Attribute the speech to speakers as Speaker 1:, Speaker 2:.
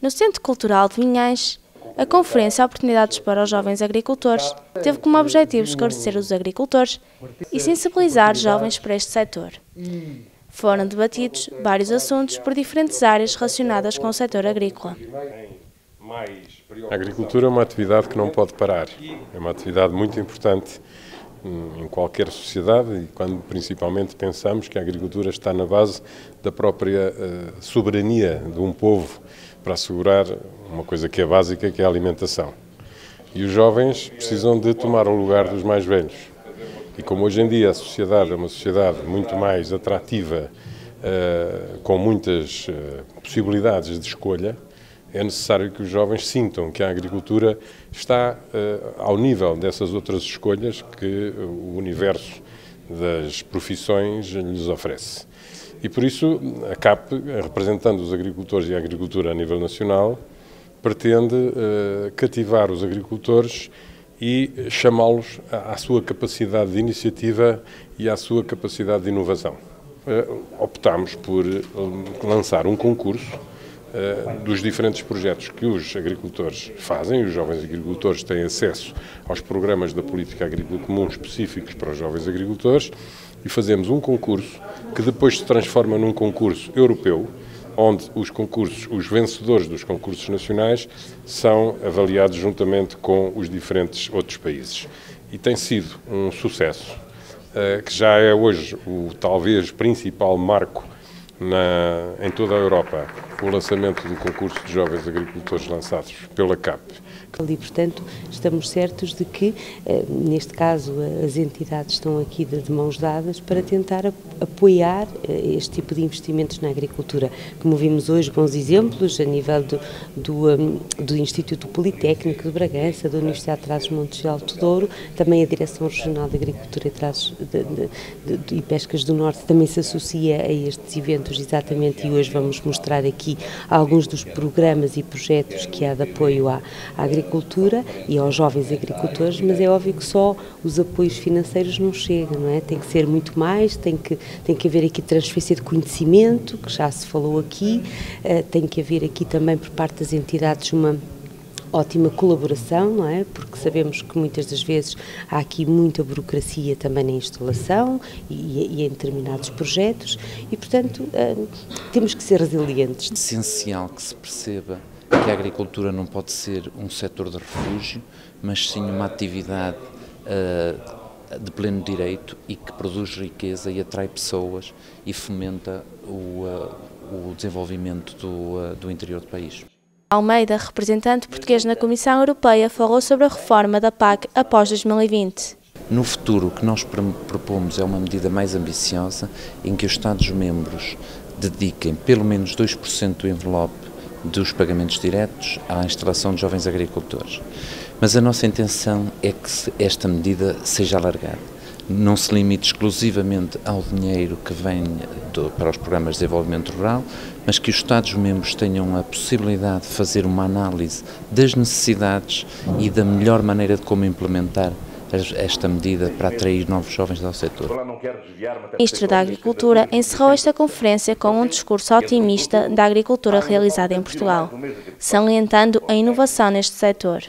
Speaker 1: No Centro Cultural de Vinhães, a Conferência Oportunidades para os Jovens Agricultores teve como objetivo esclarecer os agricultores e sensibilizar jovens para este setor. Foram debatidos vários assuntos por diferentes áreas relacionadas com o setor agrícola.
Speaker 2: A agricultura é uma atividade que não pode parar. É uma atividade muito importante em qualquer sociedade e quando principalmente pensamos que a agricultura está na base da própria uh, soberania de um povo para assegurar uma coisa que é básica, que é a alimentação. E os jovens precisam de tomar o lugar dos mais velhos. E como hoje em dia a sociedade é uma sociedade muito mais atrativa, uh, com muitas uh, possibilidades de escolha, é necessário que os jovens sintam que a agricultura está uh, ao nível dessas outras escolhas que o universo das profissões lhes oferece. E por isso a CAP, representando os agricultores e a agricultura a nível nacional, pretende uh, cativar os agricultores e chamá-los à sua capacidade de iniciativa e à sua capacidade de inovação. Uh, optámos por lançar um concurso eh, dos diferentes projetos que os agricultores fazem, os jovens agricultores têm acesso aos programas da Política Agrícola Comum específicos para os jovens agricultores e fazemos um concurso que depois se transforma num concurso europeu, onde os concursos, os vencedores dos concursos nacionais são avaliados juntamente com os diferentes outros países. E tem sido um sucesso, eh, que já é hoje o talvez principal marco na, em toda a Europa o lançamento do concurso de jovens agricultores lançados pela CAP.
Speaker 3: E, portanto, estamos certos de que, eh, neste caso, as entidades estão aqui de mãos dadas para tentar apoiar eh, este tipo de investimentos na agricultura. Como vimos hoje, bons exemplos a nível do, do, hum, do Instituto Politécnico de Bragança, da Universidade de Trás-os-Montes de Alto Douro, também a Direção Regional de Agricultura e, Trás, de, de, de, e Pescas do Norte também se associa a estes eventos, exatamente, e hoje vamos mostrar aqui alguns dos programas e projetos que há de apoio à, à agricultura e aos jovens agricultores, mas é óbvio que só os apoios financeiros não chegam, não é? Tem que ser muito mais, tem que, tem que haver aqui transferência de conhecimento, que já se falou aqui, uh, tem que haver aqui também por parte das entidades uma ótima colaboração, não é? Porque sabemos que muitas das vezes há aqui muita burocracia também na instalação e, e em determinados projetos e, portanto, uh, temos que ser resilientes.
Speaker 4: É essencial que se perceba que a agricultura não pode ser um setor de refúgio, mas sim uma atividade uh, de pleno direito e que produz riqueza e atrai pessoas e fomenta o, uh, o desenvolvimento do, do interior do país.
Speaker 1: Almeida, representante português na Comissão Europeia, falou sobre a reforma da PAC após 2020.
Speaker 4: No futuro, o que nós propomos é uma medida mais ambiciosa em que os Estados-membros dediquem pelo menos 2% do envelope dos pagamentos diretos à instalação de jovens agricultores. Mas a nossa intenção é que esta medida seja alargada. Não se limite exclusivamente ao dinheiro que vem do, para os programas de desenvolvimento rural, mas que os Estados-membros tenham a possibilidade de fazer uma análise das necessidades e da melhor maneira de como implementar esta medida para atrair novos jovens ao setor.
Speaker 1: O Ministro da Agricultura encerrou esta conferência com um discurso otimista da agricultura realizada em Portugal, salientando a inovação neste setor.